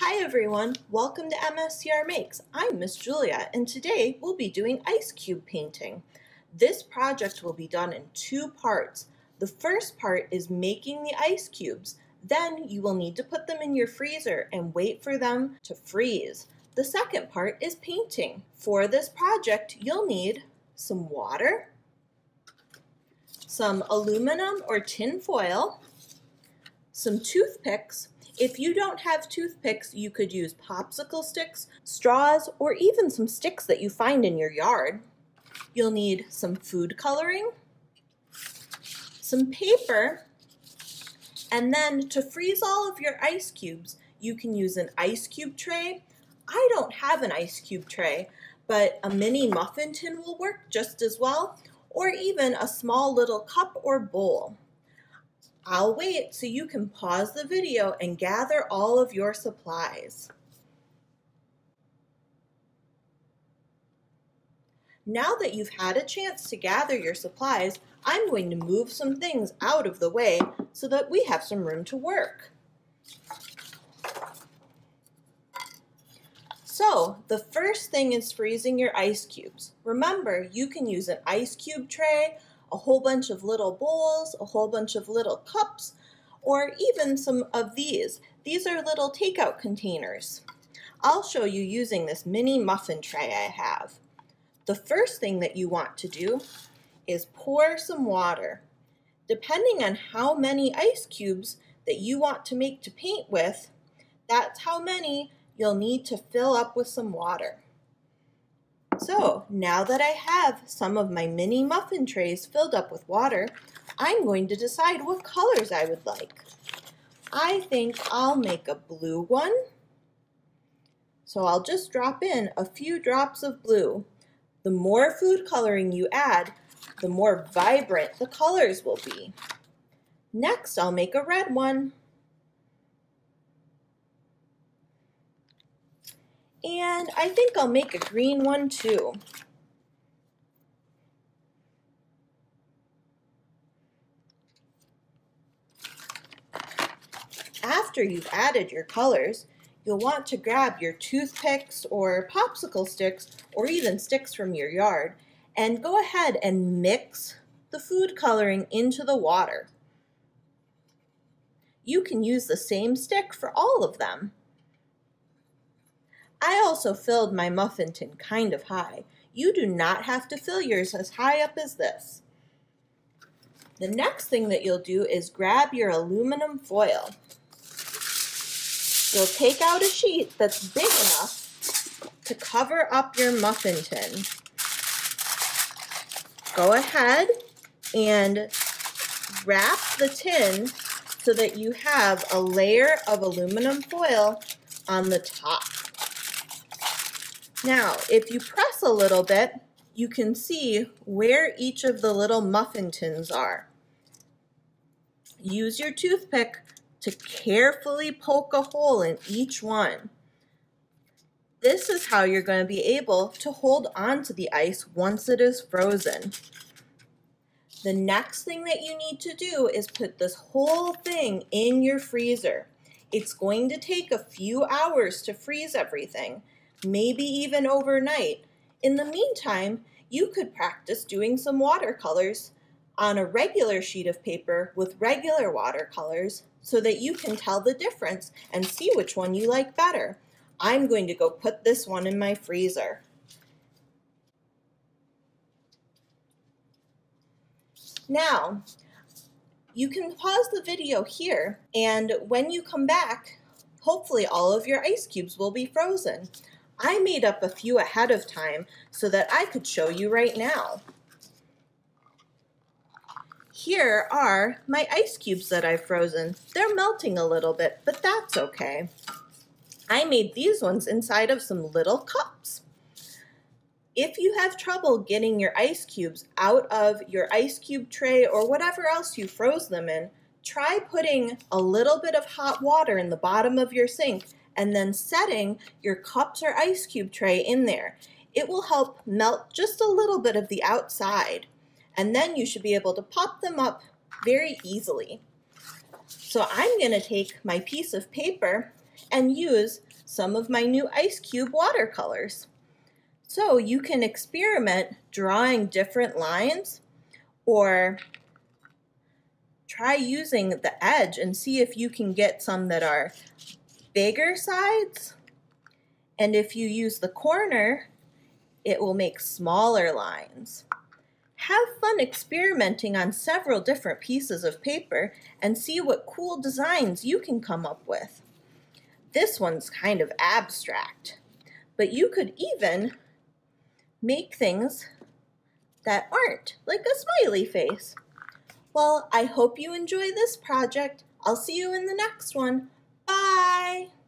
Hi everyone, welcome to MSCR Makes. I'm Miss Julia and today we'll be doing ice cube painting. This project will be done in two parts. The first part is making the ice cubes. Then you will need to put them in your freezer and wait for them to freeze. The second part is painting. For this project, you'll need some water, some aluminum or tin foil, some toothpicks. If you don't have toothpicks, you could use popsicle sticks, straws, or even some sticks that you find in your yard. You'll need some food coloring, some paper, and then to freeze all of your ice cubes, you can use an ice cube tray. I don't have an ice cube tray, but a mini muffin tin will work just as well, or even a small little cup or bowl. I'll wait so you can pause the video and gather all of your supplies. Now that you've had a chance to gather your supplies, I'm going to move some things out of the way so that we have some room to work. So the first thing is freezing your ice cubes. Remember, you can use an ice cube tray, a whole bunch of little bowls, a whole bunch of little cups, or even some of these. These are little takeout containers. I'll show you using this mini muffin tray I have. The first thing that you want to do is pour some water. Depending on how many ice cubes that you want to make to paint with, that's how many you'll need to fill up with some water. So now that I have some of my mini muffin trays filled up with water, I'm going to decide what colors I would like. I think I'll make a blue one. So I'll just drop in a few drops of blue. The more food coloring you add, the more vibrant the colors will be. Next, I'll make a red one. And I think I'll make a green one too. After you've added your colors, you'll want to grab your toothpicks or popsicle sticks or even sticks from your yard and go ahead and mix the food coloring into the water. You can use the same stick for all of them. I also filled my muffin tin kind of high. You do not have to fill yours as high up as this. The next thing that you'll do is grab your aluminum foil. You'll take out a sheet that's big enough to cover up your muffin tin. Go ahead and wrap the tin so that you have a layer of aluminum foil on the top. Now, if you press a little bit, you can see where each of the little muffin tins are. Use your toothpick to carefully poke a hole in each one. This is how you're going to be able to hold on to the ice once it is frozen. The next thing that you need to do is put this whole thing in your freezer. It's going to take a few hours to freeze everything, maybe even overnight. In the meantime, you could practice doing some watercolors on a regular sheet of paper with regular watercolors so that you can tell the difference and see which one you like better. I'm going to go put this one in my freezer. Now, you can pause the video here and when you come back, hopefully all of your ice cubes will be frozen. I made up a few ahead of time so that I could show you right now. Here are my ice cubes that I've frozen. They're melting a little bit, but that's okay. I made these ones inside of some little cups. If you have trouble getting your ice cubes out of your ice cube tray or whatever else you froze them in, try putting a little bit of hot water in the bottom of your sink and then setting your cups or ice cube tray in there. It will help melt just a little bit of the outside and then you should be able to pop them up very easily. So I'm going to take my piece of paper and use some of my new Ice Cube watercolors. So you can experiment drawing different lines or try using the edge and see if you can get some that are bigger sides. And if you use the corner, it will make smaller lines. Have fun experimenting on several different pieces of paper and see what cool designs you can come up with. This one's kind of abstract, but you could even make things that aren't, like a smiley face. Well, I hope you enjoy this project. I'll see you in the next one. Bye!